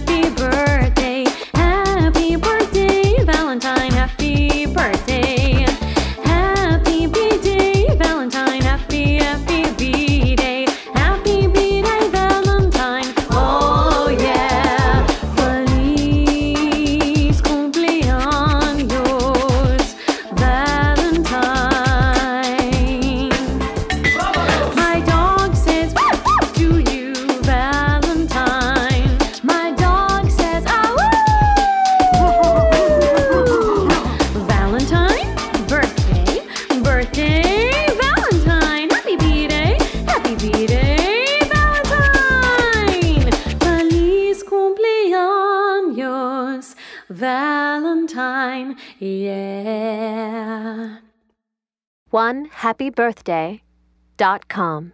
happy birthday, happy birthday, Valentine, happy birthday. Valentine, yeah. One happy birthday dot com.